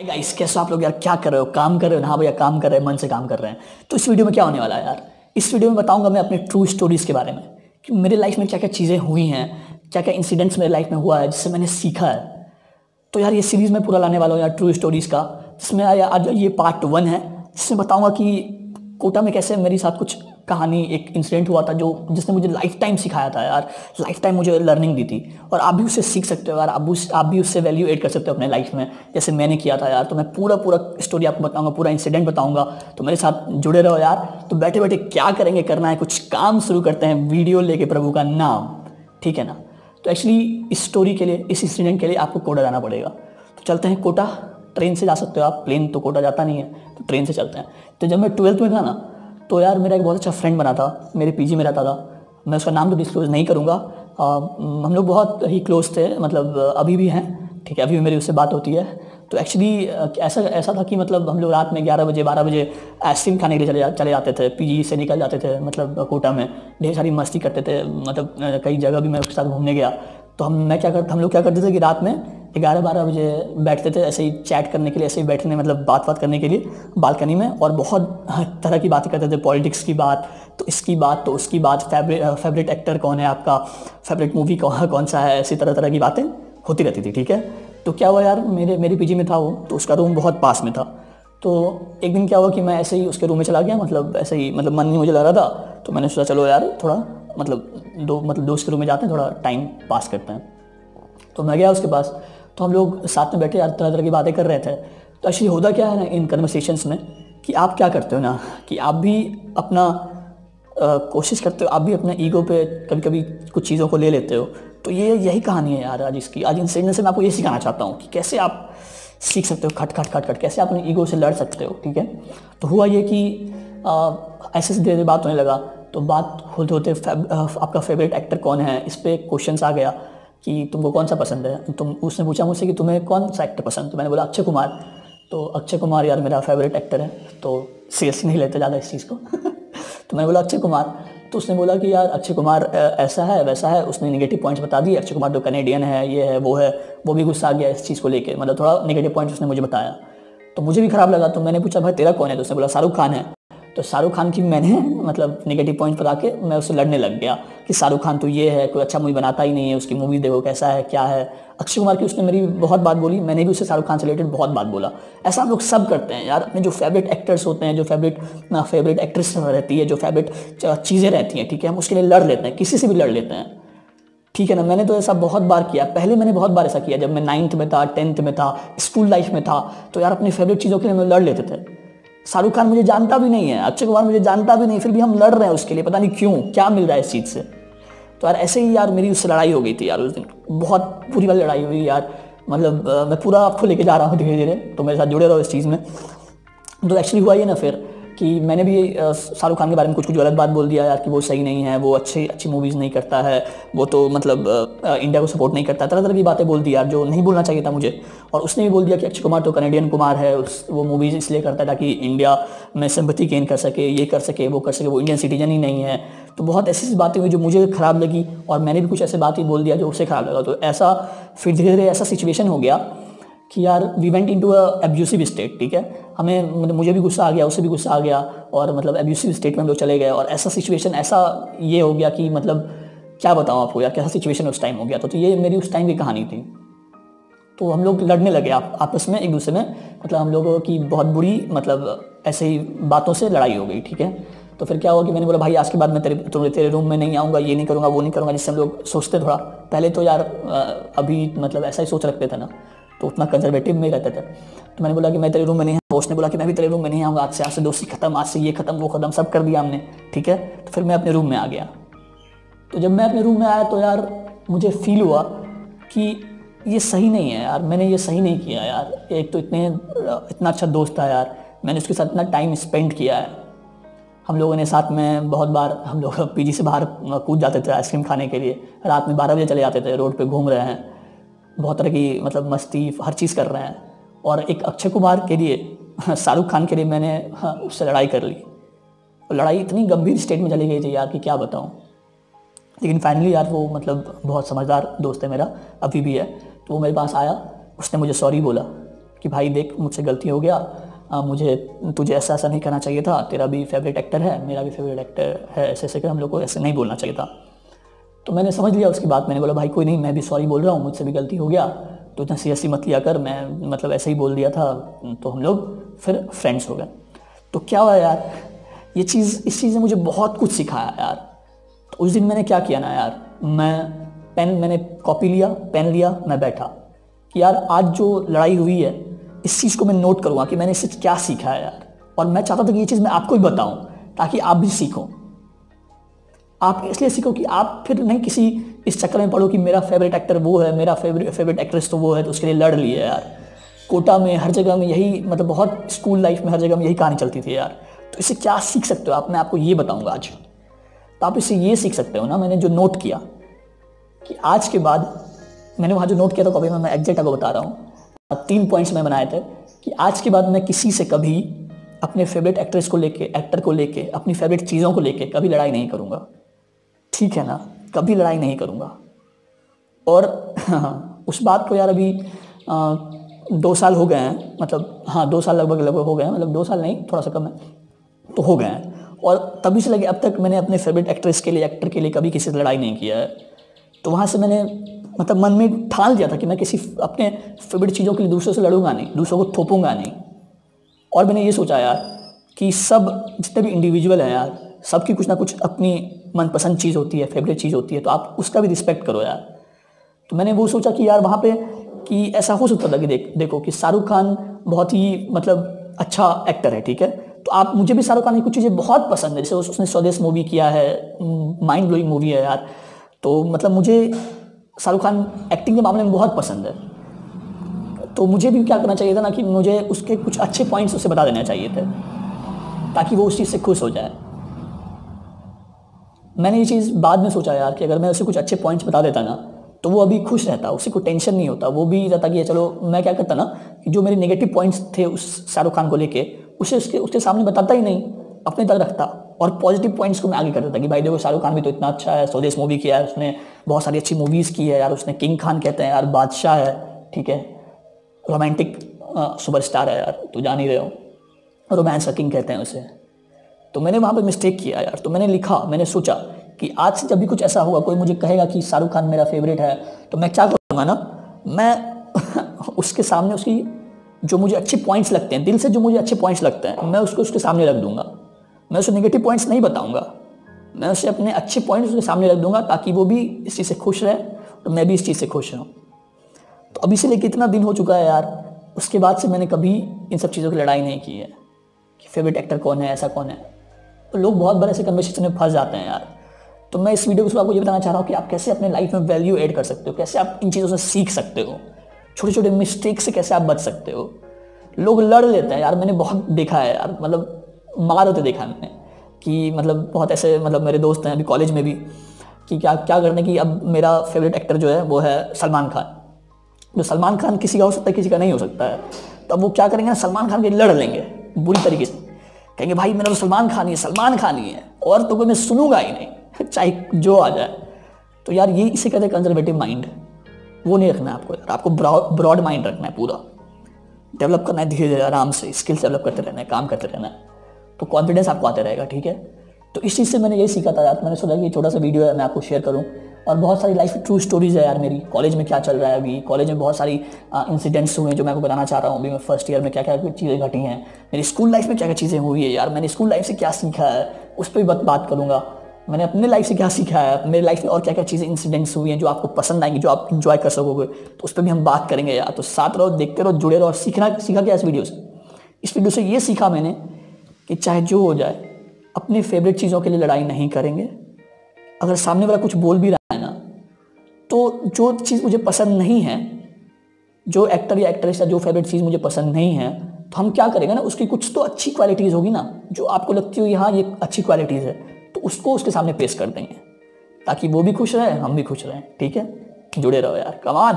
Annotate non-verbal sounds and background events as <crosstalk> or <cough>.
Guys कैसे आप लोग यार क्या कर रहे हो? काम कर रहे हो? हाँ भैया, काम कर रहे हैं, मन से काम कर रहे हैं। तो इस वीडियो में क्या होने वाला है यार? इस वीडियो में बताऊँगा मैं अपने ट्रू स्टोरीज के बारे में, कि मेरे लाइफ में क्या क्या चीज़ें हुई हैं क्या क्या इंसिडेंट्स मेरे लाइफ में हुआ है, जिससे मैंने सीखा है। तो यार ये सीरीज़ में पूरा लाने वाला हूँ यार ट्रू स्टोरीज़ का, जिसमें आज ये पार्ट वन है, जिसमें बताऊँगा कि कोटा में कैसे मेरे साथ कुछ कहानी एक इंसिडेंट हुआ था जो जिसने मुझे लाइफ टाइम सिखाया था यार। लाइफ टाइम मुझे लर्निंग दी थी। और आप भी उससे सीख सकते हो यार। आप उस, आप भी उससे वैल्यू एड कर सकते हो अपने लाइफ में। जैसे मैंने किया था यार। तो मैं पूरा पूरा स्टोरी आपको बताऊँगा, पूरा इंसिडेंट बताऊँगा। तो मेरे साथ जुड़े रहो यार। तो बैठे बैठे क्या करेंगे, करना है। कुछ काम शुरू करते हैं वीडियो लेके प्रभु का नाम। ठीक है ना? तो एक्चुअली इस स्टोरी के लिए, इस इंसिडेंट के लिए आपको कोटा जाना पड़ेगा। तो चलते हैं कोटा। ट्रेन से जा सकते हो आप। प्लेन तो कोटा जाता नहीं है। तो ट्रेन से चलते हैं। तो जब मैं ट्वेल्थ में था ना तो यार मेरा एक बहुत अच्छा फ्रेंड बना था, मेरे पीजी में रहता था। मैं उसका नाम तो डिस्क्लोज नहीं करूँगा। हम लोग बहुत ही क्लोज थे मतलब अभी भी हैं, ठीक है, अभी भी मेरी उससे बात होती है। तो एक्चुअली ऐसा ऐसा था कि मतलब हम लोग रात में ग्यारह बजे, बारह बजे आइसक्रीम खाने के लिए चले चले जाते थे, पीजी से निकल जाते थे मतलब कोटा में। ढेर सारी मस्ती करते थे मतलब कई जगह भी मैं उसके साथ घूमने गया। तो हम, मैं क्या करता हम लोग क्या करते थे कि रात में ग्यारह बारह बजे बैठते थे, ऐसे ही चैट करने के लिए, ऐसे ही बैठने मतलब बात बात करने के लिए, बालकनी में, और बहुत तरह की बातें करते थे, पॉलिटिक्स की बात तो इसकी बात तो उसकी बात फेवरेट फेवरेट एक्टर कौन है आपका, फेवरेट मूवी कौन <laughs> कौन सा है, ऐसी तरह तरह की बातें होती रहती थी, ठीक है? तो क्या हुआ यार, मेरे, मेरी पीजी में था वो तो उसका रूम बहुत पास में था तो एक दिन क्या हुआ कि मैं ऐसे ही उसके रूम में चला गया मतलब ऐसे ही मतलब मन नहीं मुझे लग रहा था तो मैंने सोचा, चलो यार, थोड़ा मतलब दो मतलब दोस्त के रूम में जाते हैं, थोड़ा टाइम पास करते हैं। तो मैं गया उसके पास तो हम लोग साथ में बैठे यार तरह तरह की बातें कर रहे थे। तो एक्चुअली होता क्या है ना इन कन्वर्सेशंस में कि आप क्या करते हो ना कि आप भी अपना आ, कोशिश करते हो आप भी अपने ईगो पे कभी कभी कुछ चीज़ों को ले लेते हो। तो ये यही कहानी है यार आज इसकी आज इंसिडेंट से मैं आपको ये सिखाना चाहता हूँ कि कैसे आप सीख सकते हो खट खट खट खट कैसे आप अपने ईगो से लड़ सकते हो ठीक है? तो हुआ ये कि ऐसे धीरे धीरे बात होने लगा। तो बात होते होते आपका फेवरेट एक्टर कौन है? इस पर क्वेश्चन आ गया। कि तुमको कौन सा पसंद है? तुम उसने पूछा मुझसे कि तुम्हें कौन सा एक्टर पसंद तो मैंने बोला अक्षय कुमार। तो अक्षय कुमार यार मेरा फेवरेट एक्टर है तो सीरियस नहीं लेते ज़्यादा इस चीज़ को। <laughs> तो मैंने बोला अक्षय कुमार। तो उसने बोला कि यार अक्षय कुमार ऐसा है, वैसा है, उसने नेगेटिव पॉइंट्स बता दिए। अक्षय कुमार तो कनेडियन है, ये है, वो है, वो भी गुस्सा आ गया इस चीज़ को लेके। मतलब थोड़ा नेगेटिव पॉइंट्स उसने मुझे बताया। तो मुझे भी ख़राब लगा तो मैंने पूछा, भाई तेरा कौन है? तो उसने बोला, शाहरुख खान है। तो शाहरुख खान की मैंने मतलब नेगेटिव पॉइंट बता के मैं उससे लड़ने लग गया कि शाहरुख खान तो ये है, कोई अच्छा मूवी बनाता ही नहीं है, उसकी मूवी देखो कैसा है, क्या है। अक्षय कुमार की उसने मेरी बहुत बात बोली, मैंने भी उससे शाहरुख खान से रिलेटेड बहुत बात बोला। ऐसा हम लोग सब करते हैं यार, अपने जो फेवरेट एक्टर्स होते हैं, जो फेवरेट फेवरेट एक्ट्रेस रहती है, जो फेवरेट चीज़ें रहती हैं, ठीक है, हम उसके लिए लड़ लेते हैं, किसी से भी लड़ लेते हैं। ठीक है ना, मैंने तो ऐसा बहुत बार किया, पहले मैंने बहुत बार ऐसा किया, जब मैं नाइन्थ में था टेंथ में था स्कूल लाइफ में था तो यार अपनी फेवरेट चीज़ों के लिए हम लड़ लेते थे। शाहरुख खान मुझे जानता भी नहीं है, अक्षय कुमार मुझे जानता भी नहीं, फिर भी हम लड़ रहे हैं उसके लिए, पता नहीं क्यों, क्या मिल रहा है इस चीज़ से? तो यार ऐसे ही यार मेरी उससे लड़ाई हो गई थी यार उस दिन, बहुत पूरी वाली लड़ाई हुई यार मतलब मैं पूरा आपको लेके जा रहा हूँ धीरे धीरे तो मेरे साथ जुड़े रहो इस चीज़ में। तो एक्चुअली हुआ ये ना फिर कि मैंने भी शाहरुख खान के बारे में कुछ कुछ गलत बात बोल दिया यार कि वो सही नहीं है, वो अच्छी अच्छी मूवीज़ नहीं करता है, वो तो मतलब इंडिया को सपोर्ट नहीं करता तरह तरह की बातें बोल दी यार जो नहीं बोलना चाहिए था मुझे। और उसने भी बोल दिया कि अक्षय कुमार तो कनेडियन कुमार है, उस, वो मूवीज़ इसलिए करता है ताकि इंडिया में संपत्ति गेन कर सके, ये कर सके, वो कर सके, वो इंडियन सिटीजन ही नहीं है। तो बहुत ऐसी ऐसी बातें हुई जो मुझे ख़राब लगी और मैंने भी कुछ ऐसे बात ही बोल दिया जो उसे ख़राब लगा। तो ऐसा, फिर धीरे धीरे ऐसा सिचुएशन हो गया कि यार we went into abusive state ठीक है? हमें मतलब मुझे भी गुस्सा आ गया उसे भी गुस्सा आ गया और मतलब एब्यूसिव स्टेट में हम लोग चले गए और ऐसा सिचुएशन ऐसा ये हो गया कि मतलब क्या बताऊँ आपको यार कैसा सिचुएशन उस टाइम हो गया? तो, तो ये मेरी उस टाइम की कहानी थी। तो हम लोग लड़ने लगे आप आपस में एक दूसरे में मतलब हम लोगों की बहुत बुरी मतलब ऐसे ही बातों से लड़ाई हो गई ठीक है? तो फिर क्या हुआ कि मैंने बोला भाई आज के बाद मैं तेरे तो तेरे रूम में नहीं आऊँगा ये नहीं करूँगा वो नहीं करूँगा जिससे हम लोग सोचते थोड़ा। पहले तो यार अभी मतलब ऐसा ही सोच रखते थे ना। तो उतना कंजर्वेटिव में रहता था। तो मैंने बोला कि मैं तेरे रूम में नहीं आऊँगा उसने बोला कि मैं भी तेरे रूम में नहीं आऊँगा। आज से आज से दोस्ती खत्म, आज से ये खत्म, वो खत्म, सब कर दिया हमने। ठीक है? तो फिर मैं अपने रूम में आ गया। तो जब मैं अपने रूम में आया तो यार मुझे फील हुआ कि ये सही नहीं है यार। मैंने ये सही नहीं किया यार। एक तो इतने, इतना अच्छा दोस्त था यार। मैंने उसके साथ इतना टाइम स्पेंड किया है। हम लोगों ने साथ में बहुत बार, हम लोग <laughs> पीजी से बाहर कूद जाते थे आइसक्रीम खाने के लिए। रात में बारह बजे चले जाते थे, रोड पे घूम रहे हैं। बहुत तरह की मतलब मस्ती हर चीज़ कर रहे हैं। और एक अक्षय कुमार के लिए शाहरुख खान के लिए मैंने हाँ, उससे लड़ाई कर ली। और लड़ाई इतनी गंभीर स्टेट में चली गई थी यार कि क्या बताऊँ। लेकिन फाइनली यार वो मतलब बहुत समझदार दोस्त है मेरा अभी भी है। तो वो मेरे पास आया उसने मुझे सॉरी बोला कि भाई देख मुझसे गलती हो गया। आ, मुझे तुझे ऐसा ऐसा नहीं करना चाहिए था। तेरा भी फेवरेट एक्टर है मेरा भी फेवरेट एक्टर है ऐसे ऐसे कर हम लोग को ऐसे नहीं बोलना चाहिए था। तो मैंने समझ लिया उसकी बात। मैंने बोला, भाई, कोई नहीं, मैं भी सॉरी बोल रहा हूँ, मुझसे भी गलती हो गया। तो इतना सीरियसली मत लिया कर, मैं मतलब ऐसे ही बोल दिया था तो हम लोग फिर फ्रेंड्स हो गए। तो क्या हुआ यार? ये चीज़, इस चीज़ ने मुझे बहुत कुछ सिखाया यार। तो उस दिन मैंने क्या किया ना यार? मैं पेन मैंने कॉपी लिया पेन लिया, मैं बैठा। कि यार, आज जो लड़ाई हुई है, इस चीज़ को मैं नोट करूँगा कि मैंने इससे क्या सीखा है यार। और मैं चाहता था कि ये चीज़ मैं आपको भी बताऊँ, ताकि आप भी सीखो। आप इसलिए सीखो कि आप फिर नहीं किसी इस चक्कर में पढ़ो कि मेरा फेवरेट एक्टर वो है, मेरा फेवरेट फेवरेट एक्ट्रेस तो वो है तो उसके लिए लड़ लिए यार। कोटा में हर जगह में यही मतलब बहुत स्कूल लाइफ में हर जगह में यही कहानी चलती थी यार। तो इससे क्या सीख सकते हो? आप, मैं आपको ये बताऊँगा आज। तो आप इससे ये सीख सकते हो ना, मैंने जो नोट किया, कि आज के बाद मैंने वहाँ जो नोट किया था कभी मैं एग्जैक्ट आपको बता रहा हूँ। तीन पॉइंट्स मैं बनाए थे, कि आज के बाद मैं किसी से कभी अपने फेवरेट एक्ट्रेस को लेके एक्टर को लेके, अपनी फेवरेट चीज़ों को लेके कभी लड़ाई नहीं करूँगा। ठीक है ना कभी लड़ाई नहीं करूँगा। और <laughs> उस बात को यार अभी आ, दो साल हो गए हैं मतलब हाँ दो साल लगभग लगभग हो गए हैं मतलब दो साल नहीं थोड़ा सा कम है तो हो गए हैं। और तभी से लगे अब तक मैंने अपने फेवरेट एक्ट्रेस के लिए एक्टर के लिए कभी किसी से लड़ाई नहीं किया है। तो वहाँ से मैंने मतलब मन में ठान लिया था कि मैं किसी अपने फेवरेट चीज़ों के लिए दूसरों से लड़ूँगा नहीं दूसरों को थोपूँगा नहीं। और मैंने ये सोचा यार कि सब जितने भी इंडिविजुअल हैं यार सबकी कुछ ना कुछ अपनी मनपसंद चीज़ होती है फेवरेट चीज़ होती है तो आप उसका भी रिस्पेक्ट करो यार। तो मैंने वो सोचा कि यार वहाँ पे कि ऐसा हो सकता था कि देख, देखो कि शाहरुख खान बहुत ही मतलब अच्छा एक्टर है, ठीक है? तो आप, मुझे भी शाहरुख खान की कुछ चीज़ें बहुत पसंद है। जैसे उसने स्वदेश मूवी किया है माइंड ब्लोइंग मूवी है यार। तो मतलब मुझे शाहरुख खान एक्टिंग के मामले में बहुत पसंद है। तो मुझे भी क्या करना चाहिए था ना कि मुझे उसके कुछ अच्छे पॉइंट्स उसे बता देने चाहिए थे, ताकि वो उस चीज़ से खुश हो जाए। मैंने ये चीज़ बाद में सोचा यार कि अगर मैं उसे कुछ अच्छे पॉइंट्स बता देता ना तो वो अभी खुश रहता, उसे कोई टेंशन नहीं होता। वो भी रहता कि चलो, मैं क्या करता ना, कि जो मेरे नेगेटिव पॉइंट्स थे उस शाहरुख खान को लेके, उसे उसके उसके सामने बताता ही नहीं, अपने तक रखता और पॉजिटिव पॉइंट्स को मैं आगे कर देता कि, भाई देखो, शाहरुख खान भी तो इतना अच्छा है, स्वदेश मूवी किया है उसने, बहुत सारी अच्छी मूवीज़ की है यार, उसने किंग खान कहते हैं यार, बादशाह है, ठीक है रोमांटिक सुपरस्टार है यार तो जान ही रहे हो। रोमांस का किंग कहते हैं उसे। तो मैंने वहाँ पर मिस्टेक किया यार। तो मैंने लिखा, मैंने सोचा कि आज से जब भी कुछ ऐसा होगा, कोई मुझे कहेगा कि शाहरुख खान मेरा फेवरेट है तो मैं क्या करूँगा ना? मैं <laughs> उसके सामने उसकी जो मुझे अच्छे पॉइंट्स लगते हैं, दिल से जो मुझे अच्छे पॉइंट्स लगते हैं, मैं उसको उसके सामने रख दूँगा। मैं उसे नेगेटिव पॉइंट्स नहीं बताऊँगा। मैं उसे अपने अच्छे पॉइंट्स उसके सामने रख दूँगा ताकि वो भी इस चीज़ से खुश रहे और मैं भी इस चीज़ से खुश रहूँ। तो अभी से लेकर इतना दिन हो चुका है यार, उसके बाद से मैंने कभी इन सब चीज़ों की लड़ाई नहीं की है कि फेवरेट एक्टर कौन है, ऐसा कौन है। तो लोग बहुत बड़े ऐसे कन्वर्सेशन में फंस जाते हैं यार। तो मैं इस वीडियो को आपको ये बताना चाह रहा हूँ कि आप कैसे अपने लाइफ में वैल्यू ऐड कर सकते हो? कैसे आप इन चीज़ों से सीख सकते हो? छोटे छोटे मिस्टेक से कैसे आप बच सकते हो? लोग लड़ लेते हैं यार, मैंने बहुत देखा है यार मतलब मार होते देखा मैंने कि मतलब बहुत ऐसे मतलब मेरे दोस्त हैं अभी कॉलेज में भी कि क्या क्या करने की अब मेरा फेवरेट एक्टर जो है, वो है सलमान खान। जो सलमान खान किसी का हो सकता है, किसी का नहीं हो सकता है। तो अब वो क्या करेंगे सलमान खान के लड़ लेंगे, बुरी तरीके से। कहेंगे, भाई मेरा तो सलमान खान ही है, सलमान खान ही है। और तो कोई मैं सुनूँगा ही नहीं। <laughs> चाहे जो आ जाए। तो यार, ये इसे कहते हैं कंजर्वेटिव माइंड वो नहीं रखना है आपको यार। आपको ब्रॉड माइंड रखना है पूरा। डेवलप करना है धीरे धीरे आराम से। स्किल्स डेवलप करते रहना है, काम करते रहना है। तो कॉन्फिडेंस आपको आते रहेगा, ठीक है? तो इस चीज़ से मैंने यही सीखा था यार। मैंने सोचा कि छोटा सा वीडियो है, मैं आपको शेयर करूँ। और बहुत सारी लाइफ ट्रू स्टोरीज है यार मेरी। कॉलेज में क्या चल रहा है अभी? कॉलेज में बहुत सारी इंसिडेंट्स हुए जो मैं आपको बताना चाह रहा हूँ। अभी मैं फ़र्स्ट ईयर में क्या क्या चीज़ें घटी हैं। मेरी स्कूल लाइफ में क्या क्या चीज़ें हुई है यार? मैंने स्कूल लाइफ से क्या सीखा है? उस पर भी बात करूँगा। मैंने अपने लाइफ से क्या सीखा है? मेरी लाइफ में और क्या क्या चीज़ें इंसिडेंट्स हुई हैं जो आपको पसंद आएँगी, जो आप इंजॉय कर सकोगे? तो उस पर भी हम बात करेंगे यार। तो साथ रहो, देखते रहो, जुड़े रहो। सीखना, सीखा क्या इस वीडियो से? इस वीडियो से ये सीखा मैंने कि चाहे जो हो जाए, अपनी फेवरेट चीज़ों के लिए लड़ाई नहीं करेंगे। अगर सामने वाला कुछ बोल भी रहा है ना तो जो चीज़ मुझे पसंद नहीं है, जो एक्टर या एक्ट्रेस या जो फेवरेट चीज़ मुझे पसंद नहीं है तो हम क्या करेंगे ना, उसकी कुछ तो अच्छी क्वालिटीज़ होगी ना, जो आपको लगती हो यहाँ ये अच्छी क्वालिटीज़ है तो उसको उसके सामने पेश कर देंगे, ताकि वो भी खुश रहे, हम भी खुश रहें, ठीक है? जुड़े रहो यार कमान